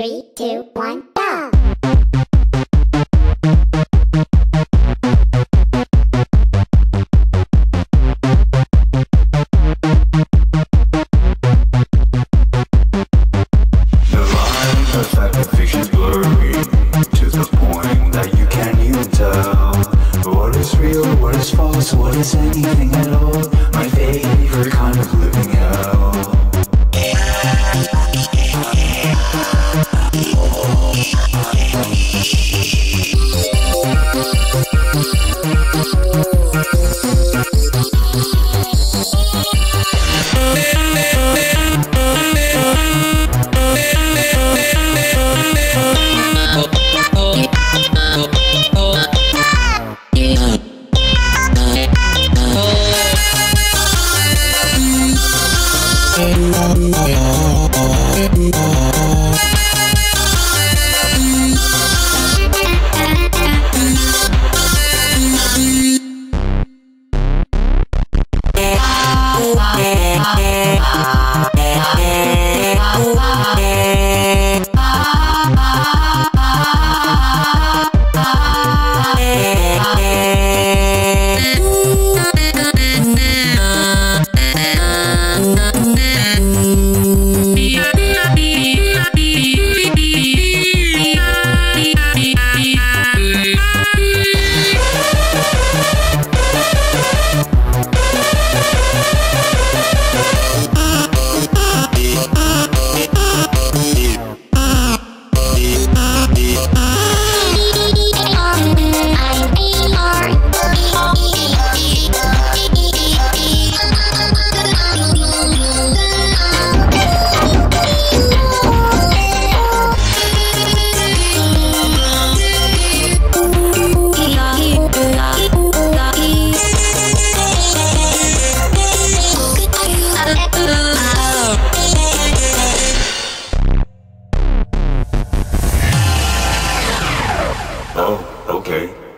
Three, two, one, go! What is real, what is false, what is anything at all. My favorite kind of living Wow. Oh, okay.